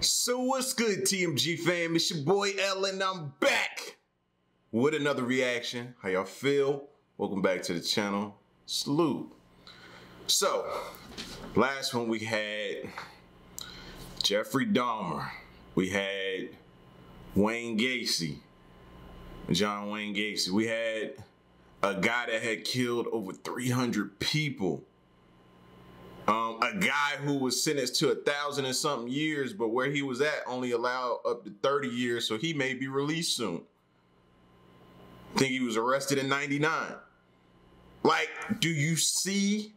So what's good, TMG fam? It's your boy Ellen. I'm back with another reaction. How y'all feel? Welcome back to the channel. Salute. So, last one we had Jeffrey Dahmer. We had Wayne Gacy. John Wayne Gacy. We had a guy that had killed over 300 people. Um, a guy who was sentenced to a thousand and something years, but where he was at only allowed up to 30 years, so he may be released soon. I think he was arrested in 99. Like, do you see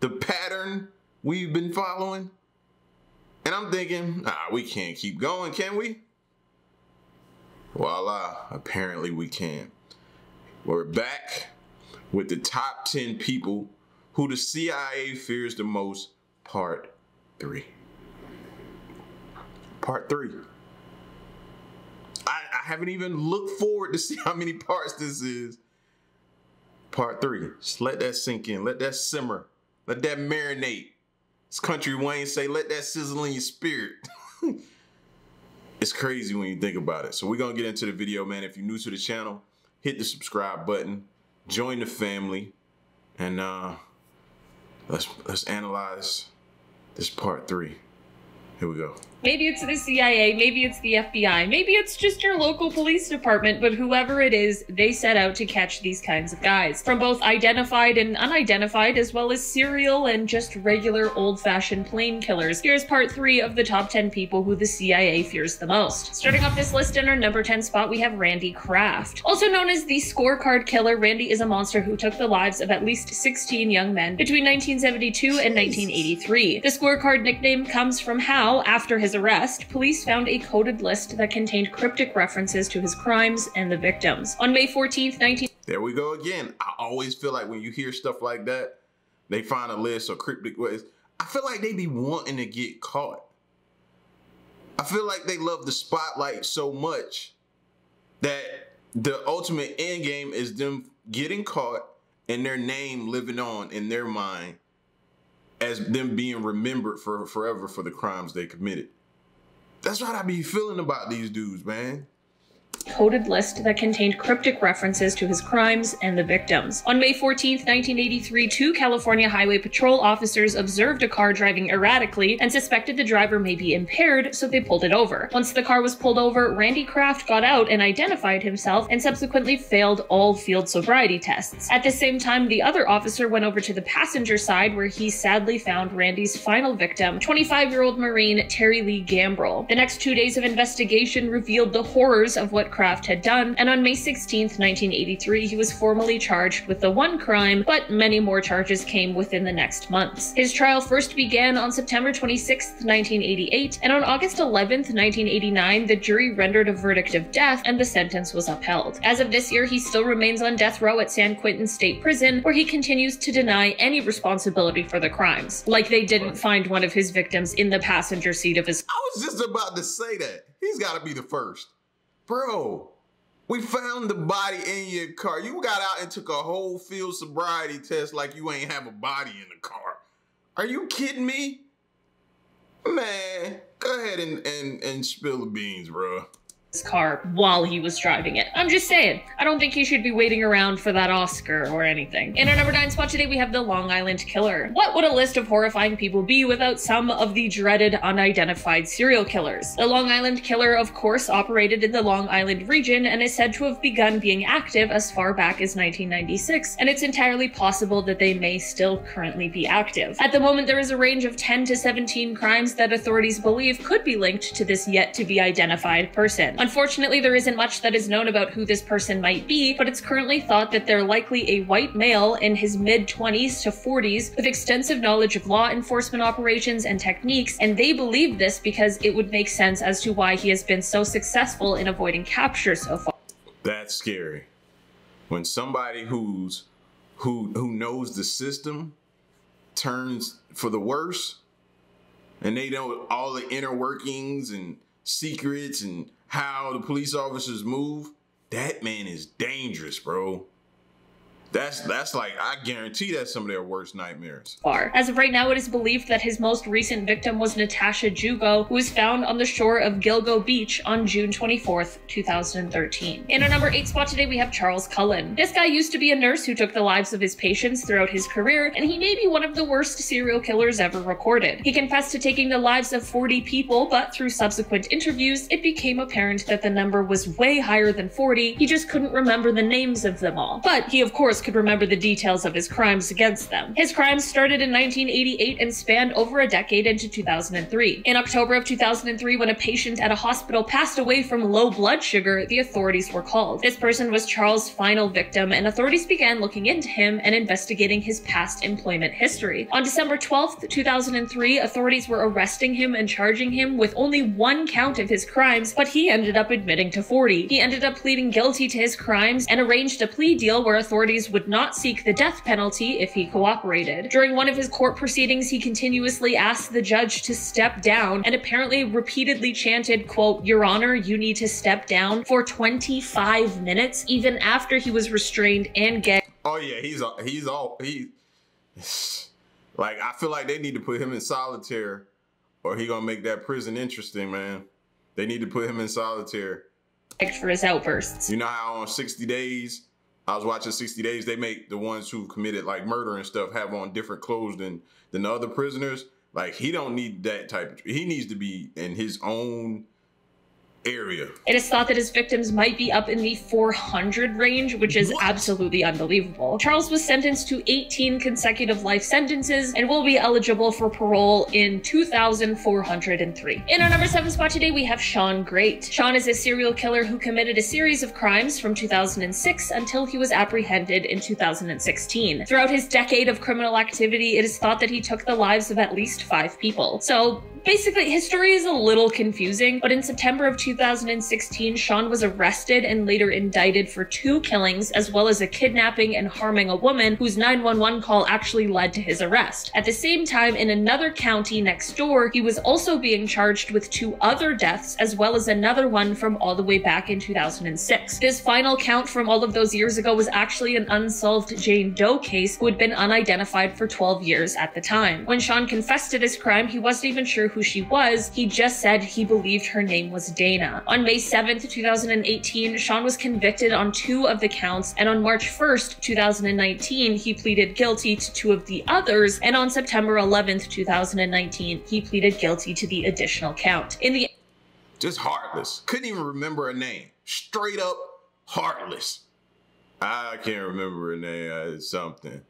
the pattern we've been following? And I'm thinking, ah, we can't keep going, can we? Voila, apparently we can. We're back with the top 10 people who the CIA fears the most, part three. Part three. I, I haven't even looked forward to see how many parts this is. Part three. Just let that sink in. Let that simmer. Let that marinate. It's Country Wayne say, let that sizzle in your spirit. it's crazy when you think about it. So we're gonna get into the video, man. If you're new to the channel, hit the subscribe button, join the family, and uh let's let's analyze this part three. Here we go. Maybe it's the CIA, maybe it's the FBI, maybe it's just your local police department, but whoever it is, they set out to catch these kinds of guys. From both identified and unidentified, as well as serial and just regular old-fashioned plain killers. Here's part 3 of the top 10 people who the CIA fears the most. Starting off this list in our number 10 spot, we have Randy Kraft. Also known as the scorecard killer, Randy is a monster who took the lives of at least 16 young men between 1972 and 1983. The scorecard nickname comes from how, after his his arrest, police found a coded list that contained cryptic references to his crimes and the victims. On May 14th, 19- There we go again. I always feel like when you hear stuff like that, they find a list or cryptic ways. I feel like they be wanting to get caught. I feel like they love the spotlight so much that the ultimate end game is them getting caught and their name living on in their mind as them being remembered for forever for the crimes they committed. That's what I be feeling about these dudes, man coded list that contained cryptic references to his crimes and the victims. On May 14, 1983, two California Highway Patrol officers observed a car driving erratically and suspected the driver may be impaired, so they pulled it over. Once the car was pulled over, Randy Kraft got out and identified himself and subsequently failed all field sobriety tests. At the same time, the other officer went over to the passenger side where he sadly found Randy's final victim, 25-year-old Marine Terry Lee Gambrill. The next two days of investigation revealed the horrors of what Kraft had done, and on May 16, 1983, he was formally charged with the one crime, but many more charges came within the next months. His trial first began on September 26, 1988, and on August 11, 1989, the jury rendered a verdict of death and the sentence was upheld. As of this year, he still remains on death row at San Quentin State Prison, where he continues to deny any responsibility for the crimes, like they didn't find one of his victims in the passenger seat of his. I was just about to say that. He's got to be the first. Bro, we found the body in your car. You got out and took a whole field sobriety test like you ain't have a body in the car. Are you kidding me? Man, go ahead and, and, and spill the beans, bro his car while he was driving it. I'm just saying, I don't think he should be waiting around for that Oscar or anything. In our number 9 spot today, we have the Long Island Killer. What would a list of horrifying people be without some of the dreaded unidentified serial killers? The Long Island Killer, of course, operated in the Long Island region and is said to have begun being active as far back as 1996, and it's entirely possible that they may still currently be active. At the moment, there is a range of 10 to 17 crimes that authorities believe could be linked to this yet to be identified person. Unfortunately, there isn't much that is known about who this person might be, but it's currently thought that they're likely a white male in his mid 20s to 40s with extensive knowledge of law enforcement operations and techniques, and they believe this because it would make sense as to why he has been so successful in avoiding capture so far. That's scary. When somebody who's who who knows the system turns for the worse and they know all the inner workings and secrets and how the police officers move, that man is dangerous, bro. That's that's like I guarantee that's some of their worst nightmares. Far. As of right now, it is believed that his most recent victim was Natasha Jugo, who was found on the shore of Gilgo Beach on June 24th, 2013. In our number 8 spot today, we have Charles Cullen. This guy used to be a nurse who took the lives of his patients throughout his career, and he may be one of the worst serial killers ever recorded. He confessed to taking the lives of 40 people, but through subsequent interviews, it became apparent that the number was way higher than 40. He just couldn't remember the names of them all. But he, of course, could remember the details of his crimes against them. His crimes started in 1988 and spanned over a decade into 2003. In October of 2003, when a patient at a hospital passed away from low blood sugar, the authorities were called. This person was Charles' final victim, and authorities began looking into him and investigating his past employment history. On December 12, 2003, authorities were arresting him and charging him with only one count of his crimes, but he ended up admitting to 40. He ended up pleading guilty to his crimes and arranged a plea deal where authorities would not seek the death penalty if he cooperated. During one of his court proceedings, he continuously asked the judge to step down and apparently repeatedly chanted, quote, Your Honor, you need to step down for 25 minutes, even after he was restrained and gagged. Oh yeah, he's all he's all he like I feel like they need to put him in solitaire or he gonna make that prison interesting, man. They need to put him in solitaire. For his outbursts. You know how on 60 days I was watching 60 Days. They make the ones who committed like murder and stuff have on different clothes than than the other prisoners. Like he don't need that type of. He needs to be in his own area. It is thought that his victims might be up in the 400 range, which is what? absolutely unbelievable. Charles was sentenced to 18 consecutive life sentences and will be eligible for parole in 2403. In our number 7 spot today, we have Sean Grate. Sean is a serial killer who committed a series of crimes from 2006 until he was apprehended in 2016. Throughout his decade of criminal activity, it is thought that he took the lives of at least five people. So basically, his story is a little confusing, but in September of 2016, Sean was arrested and later indicted for two killings, as well as a kidnapping and harming a woman whose 911 call actually led to his arrest. At the same time, in another county next door, he was also being charged with two other deaths, as well as another one from all the way back in 2006. His final count from all of those years ago was actually an unsolved Jane Doe case who had been unidentified for 12 years at the time. When Sean confessed to this crime, he wasn't even sure who she was, he just said he believed her name was Dana. On May 7th, 2018, Sean was convicted on two of the counts, and on March 1st, 2019, he pleaded guilty to two of the others, and on September 11th, 2019, he pleaded guilty to the additional count. In the just heartless. Couldn't even remember a name. Straight up heartless. I can't remember a name. Uh, something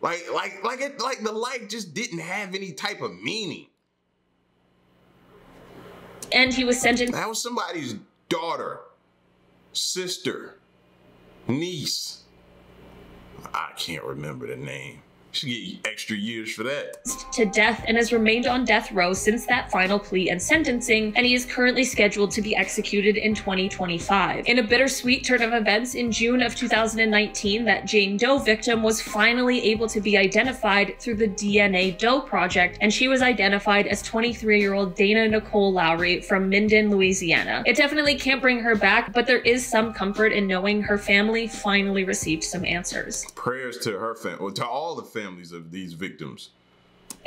like like like it like the life just didn't have any type of meaning and he was sentenced. That was somebody's daughter, sister, niece. I can't remember the name. Should get extra years for that. To death and has remained on death row since that final plea and sentencing, and he is currently scheduled to be executed in 2025. In a bittersweet turn of events, in June of 2019, that Jane Doe victim was finally able to be identified through the DNA Doe Project, and she was identified as 23 year old Dana Nicole Lowry from Minden, Louisiana. It definitely can't bring her back, but there is some comfort in knowing her family finally received some answers. Prayers to her family, to all the family families of these victims.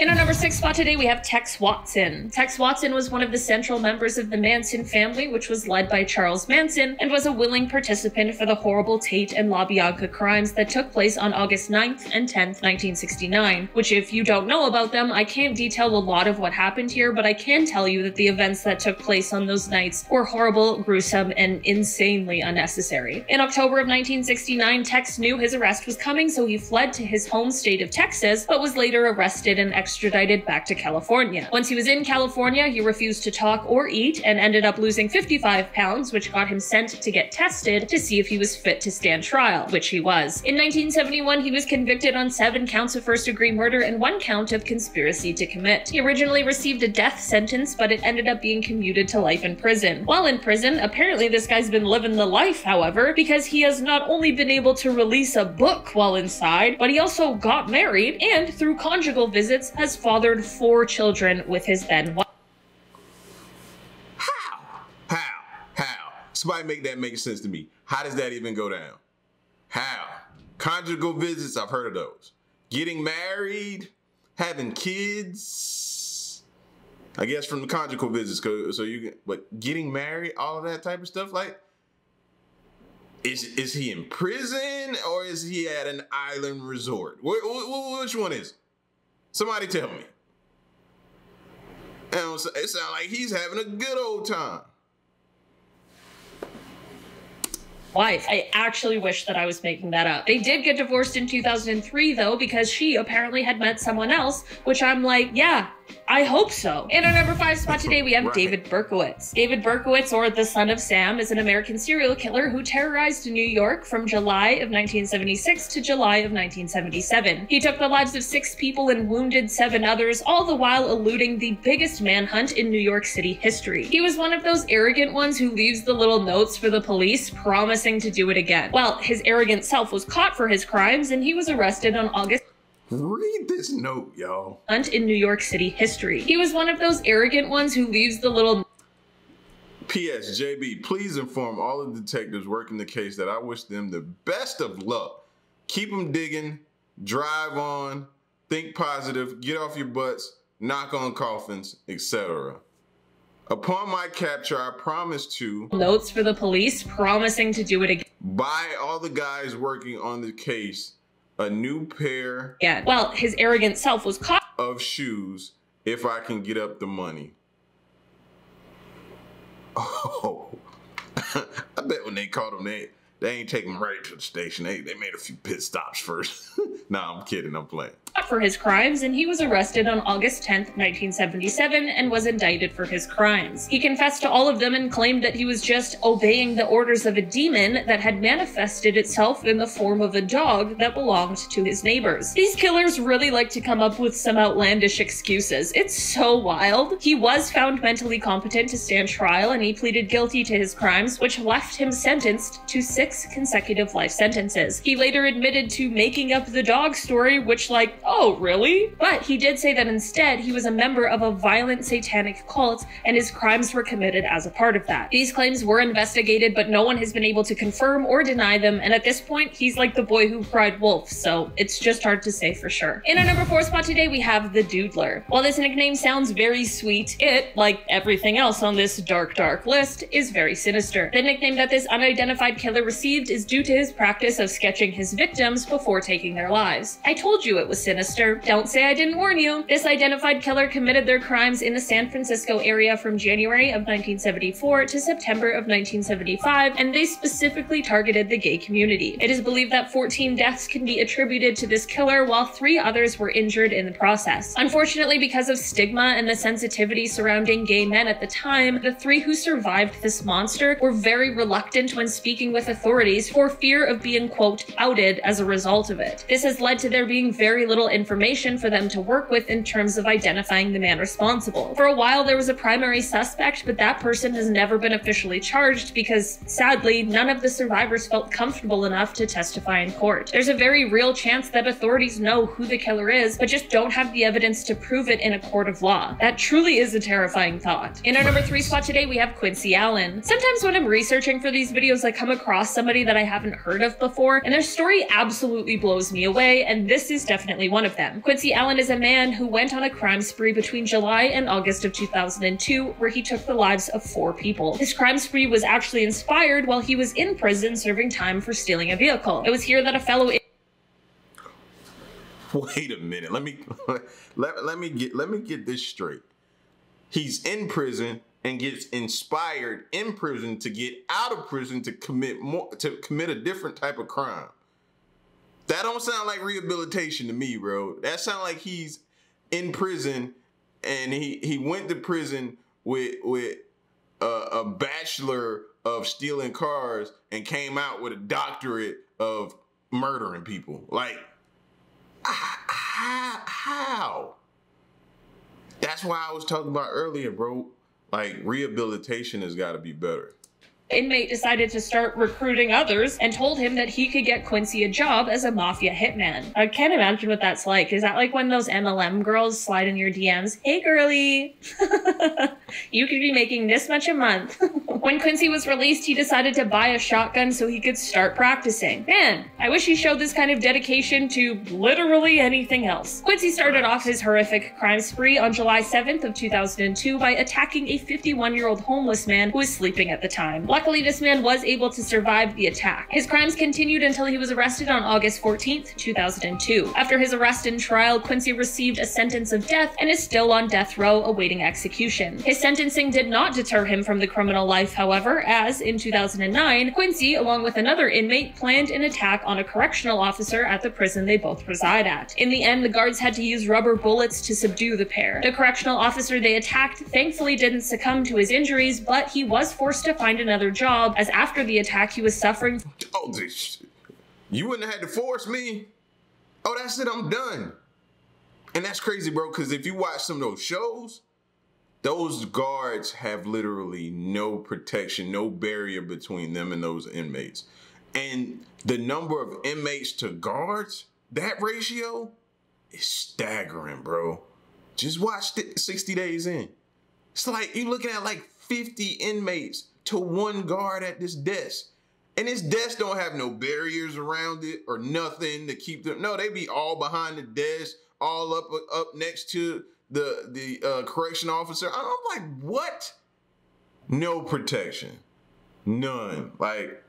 In our number six spot today, we have Tex Watson. Tex Watson was one of the central members of the Manson family, which was led by Charles Manson, and was a willing participant for the horrible Tate and LaBianca crimes that took place on August 9th and 10th, 1969. Which, if you don't know about them, I can't detail a lot of what happened here, but I can tell you that the events that took place on those nights were horrible, gruesome, and insanely unnecessary. In October of 1969, Tex knew his arrest was coming, so he fled to his home state of Texas, but was later arrested and extradited back to California. Once he was in California, he refused to talk or eat and ended up losing 55 pounds, which got him sent to get tested to see if he was fit to stand trial, which he was. In 1971, he was convicted on seven counts of first degree murder and one count of conspiracy to commit. He originally received a death sentence, but it ended up being commuted to life in prison. While in prison, apparently this guy's been living the life, however, because he has not only been able to release a book while inside, but he also got married and, through conjugal visits, has fathered four children with his then wife. How? How? How? Somebody make that make sense to me. How does that even go down? How? Conjugal visits, I've heard of those. Getting married, having kids. I guess from the conjugal visits, so you can, but getting married, all of that type of stuff. Like, is is he in prison or is he at an island resort? Wh- wh- which one is? Somebody tell me. And it sounds like he's having a good old time. Wife. I actually wish that I was making that up. They did get divorced in 2003 though because she apparently had met someone else, which I'm like, yeah, I hope so. In our number five spot today, we have right. David Berkowitz. David Berkowitz, or the son of Sam, is an American serial killer who terrorized New York from July of 1976 to July of 1977. He took the lives of six people and wounded seven others, all the while eluding the biggest manhunt in New York City history. He was one of those arrogant ones who leaves the little notes for the police promising to do it again. Well, his arrogant self was caught for his crimes and he was arrested on August Read this note, y'all. Hunt in New York City history. He was one of those arrogant ones who leaves the little. P.S. JB, please inform all the detectives working the case that I wish them the best of luck. Keep them digging, drive on, think positive, get off your butts, knock on coffins, etc. Upon my capture, I promise to notes for the police promising to do it again. Buy all the guys working on the case a new pair yeah. Well, his arrogant self was caught of shoes if I can get up the money. Oh, I bet when they caught him, they they ain't take him right to the station. They they made a few pit stops first. nah, I'm kidding. I'm playing for his crimes, and he was arrested on August 10, 1977, and was indicted for his crimes. He confessed to all of them and claimed that he was just obeying the orders of a demon that had manifested itself in the form of a dog that belonged to his neighbors. These killers really like to come up with some outlandish excuses. It's so wild. He was found mentally competent to stand trial, and he pleaded guilty to his crimes, which left him sentenced to six consecutive life sentences. He later admitted to making up the dog story, which, like, oh, really? But he did say that instead he was a member of a violent satanic cult and his crimes were committed as a part of that. These claims were investigated, but no one has been able to confirm or deny them, and at this point, he's like the boy who cried wolf, so it's just hard to say for sure. In our number four spot today, we have the Doodler. While this nickname sounds very sweet, it, like everything else on this dark, dark list, is very sinister. The nickname that this unidentified killer received is due to his practice of sketching his victims before taking their lives. I told you it was sinister sinister. Don't say I didn't warn you. This identified killer committed their crimes in the San Francisco area from January of 1974 to September of 1975, and they specifically targeted the gay community. It is believed that 14 deaths can be attributed to this killer, while three others were injured in the process. Unfortunately, because of stigma and the sensitivity surrounding gay men at the time, the three who survived this monster were very reluctant when speaking with authorities for fear of being, quote, outed as a result of it. This has led to there being very little information for them to work with in terms of identifying the man responsible. For a while, there was a primary suspect, but that person has never been officially charged because, sadly, none of the survivors felt comfortable enough to testify in court. There's a very real chance that authorities know who the killer is, but just don't have the evidence to prove it in a court of law. That truly is a terrifying thought. In our number three spot today, we have Quincy Allen. Sometimes when I'm researching for these videos, I come across somebody that I haven't heard of before, and their story absolutely blows me away, and this is definitely one of them. Quincy Allen is a man who went on a crime spree between July and August of 2002, where he took the lives of four people. His crime spree was actually inspired while he was in prison serving time for stealing a vehicle. It was here that a fellow Wait a minute. Let me let, let me get let me get this straight. He's in prison and gets inspired in prison to get out of prison to commit more to commit a different type of crime. That don't sound like rehabilitation to me, bro. That sound like he's in prison and he he went to prison with with a, a bachelor of stealing cars and came out with a doctorate of murdering people. Like how? That's why I was talking about earlier, bro. Like rehabilitation has got to be better inmate decided to start recruiting others and told him that he could get Quincy a job as a mafia hitman. I can't imagine what that's like. Is that like when those MLM girls slide in your DMs? Hey, girly. you could be making this much a month. when Quincy was released, he decided to buy a shotgun so he could start practicing. Man, I wish he showed this kind of dedication to literally anything else. Quincy started off his horrific crime spree on July 7th of 2002 by attacking a 51-year-old homeless man who was sleeping at the time. Luckily, this man was able to survive the attack. His crimes continued until he was arrested on August 14th, 2002. After his arrest and trial, Quincy received a sentence of death and is still on death row awaiting execution. His sentencing did not deter him from the criminal life, however, as in 2009, Quincy, along with another inmate, planned an attack on a correctional officer at the prison they both reside at. In the end, the guards had to use rubber bullets to subdue the pair. The correctional officer they attacked thankfully didn't succumb to his injuries, but he was forced to find another job, as after the attack he was suffering. Oh, this, you wouldn't have had to force me. Oh, that's it, I'm done. And that's crazy, bro, because if you watch some of those shows, those guards have literally no protection, no barrier between them and those inmates. And the number of inmates to guards, that ratio is staggering, bro. Just watch the 60 days in. It's like you're looking at like 50 inmates to one guard at this desk. And this desk don't have no barriers around it or nothing to keep them. No, they be all behind the desk, all up up next to the the uh, correction officer. I'm like, what? No protection, none. Like,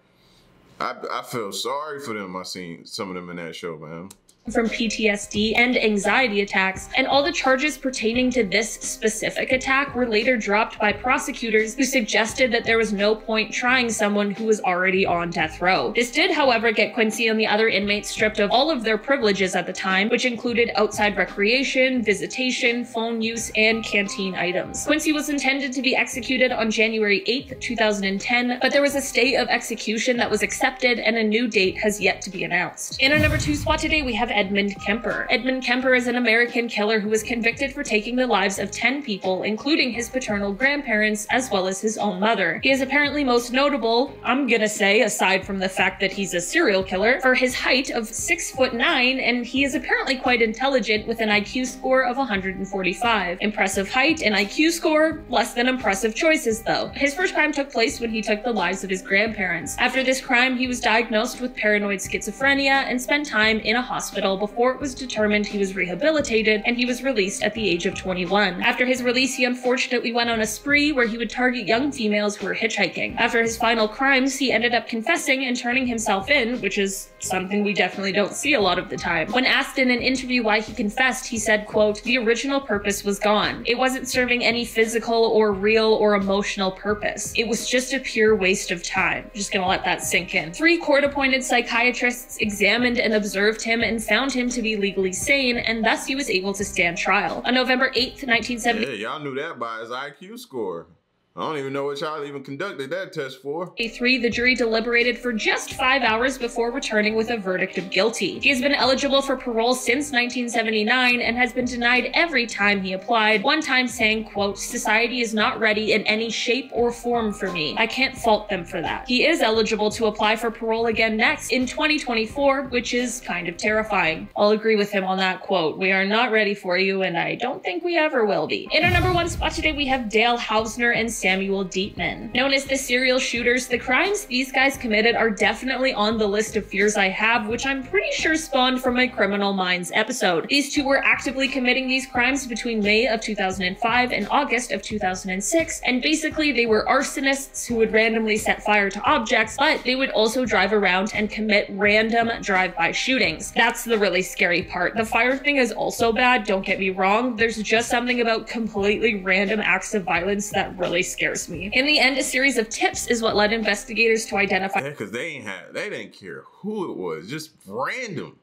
I I feel sorry for them. I seen some of them in that show, man from PTSD and anxiety attacks, and all the charges pertaining to this specific attack were later dropped by prosecutors who suggested that there was no point trying someone who was already on death row. This did, however, get Quincy and the other inmates stripped of all of their privileges at the time, which included outside recreation, visitation, phone use, and canteen items. Quincy was intended to be executed on January 8, 2010, but there was a stay of execution that was accepted and a new date has yet to be announced. In our number two spot today, we have Edmund Kemper. Edmund Kemper is an American killer who was convicted for taking the lives of 10 people, including his paternal grandparents, as well as his own mother. He is apparently most notable, I'm gonna say, aside from the fact that he's a serial killer, for his height of 6 foot 9, and he is apparently quite intelligent with an IQ score of 145. Impressive height and IQ score, less than impressive choices though. His first crime took place when he took the lives of his grandparents. After this crime, he was diagnosed with paranoid schizophrenia and spent time in a hospital hospital before it was determined he was rehabilitated and he was released at the age of 21. After his release, he unfortunately went on a spree where he would target young females who were hitchhiking. After his final crimes, he ended up confessing and turning himself in, which is something we definitely don't see a lot of the time. When asked in an interview why he confessed, he said, quote, the original purpose was gone. It wasn't serving any physical or real or emotional purpose. It was just a pure waste of time. Just gonna let that sink in. Three court-appointed psychiatrists examined and observed him and found him to be legally sane, and thus he was able to stand trial. On November 8th, 1970. Yeah, y'all knew that by his IQ score. I don't even know what y'all even conducted that test for. A3, the jury deliberated for just five hours before returning with a verdict of guilty. He has been eligible for parole since 1979 and has been denied every time he applied, one time saying, quote, society is not ready in any shape or form for me. I can't fault them for that. He is eligible to apply for parole again next in 2024, which is kind of terrifying. I'll agree with him on that quote. We are not ready for you, and I don't think we ever will be. In our number one spot today, we have Dale Hausner and Samuel Dieteman. Known as the serial shooters, the crimes these guys committed are definitely on the list of fears I have, which I'm pretty sure spawned from my Criminal Minds episode. These two were actively committing these crimes between May of 2005 and August of 2006, and basically they were arsonists who would randomly set fire to objects, but they would also drive around and commit random drive-by shootings. That's the really scary part. The fire thing is also bad, don't get me wrong. There's just something about completely random acts of violence that really scares me. In the end, a series of tips is what led investigators to identify. Yeah, because they ain't had, they didn't care who it was, just random.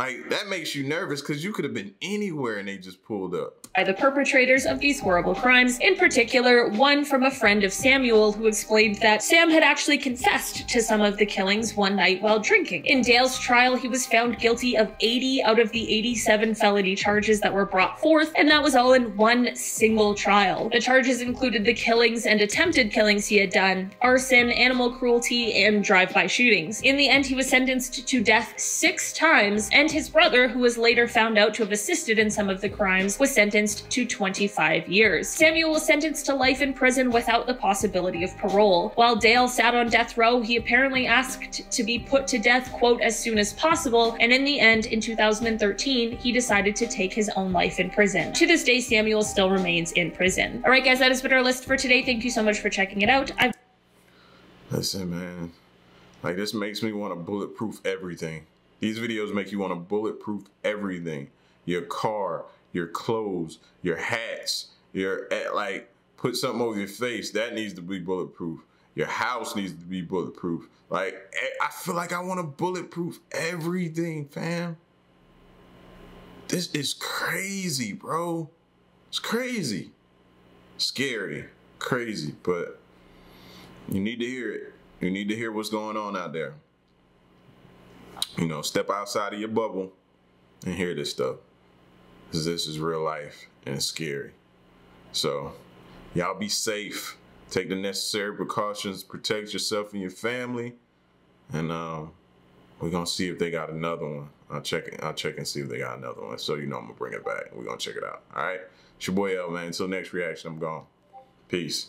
Like that makes you nervous because you could have been anywhere and they just pulled up by the perpetrators of these horrible crimes, in particular, one from a friend of Samuel who explained that Sam had actually confessed to some of the killings one night while drinking. In Dale's trial, he was found guilty of 80 out of the 87 felony charges that were brought forth, and that was all in one single trial. The charges included the killings and attempted killings he had done, arson, animal cruelty, and drive-by shootings. In the end, he was sentenced to death six times, and and his brother, who was later found out to have assisted in some of the crimes, was sentenced to 25 years. Samuel was sentenced to life in prison without the possibility of parole. While Dale sat on death row, he apparently asked to be put to death, quote, as soon as possible, and in the end, in 2013, he decided to take his own life in prison. To this day, Samuel still remains in prison. All right, guys, that has been our list for today. Thank you so much for checking it out. I've Listen, man. Like this makes me want to bulletproof everything. These videos make you want to bulletproof everything. Your car, your clothes, your hats, your eh, like put something over your face that needs to be bulletproof. Your house needs to be bulletproof. Like eh, I feel like I want to bulletproof everything, fam. This is crazy, bro. It's crazy. Scary, crazy, but you need to hear it. You need to hear what's going on out there. You know, step outside of your bubble and hear this stuff. Because this is real life and it's scary. So, y'all be safe. Take the necessary precautions. Protect yourself and your family. And um, we're gonna see if they got another one. I'll check it. I'll check and see if they got another one. So you know I'm gonna bring it back. We're gonna check it out. All right. It's your boy L man. Until next reaction, I'm gone. Peace.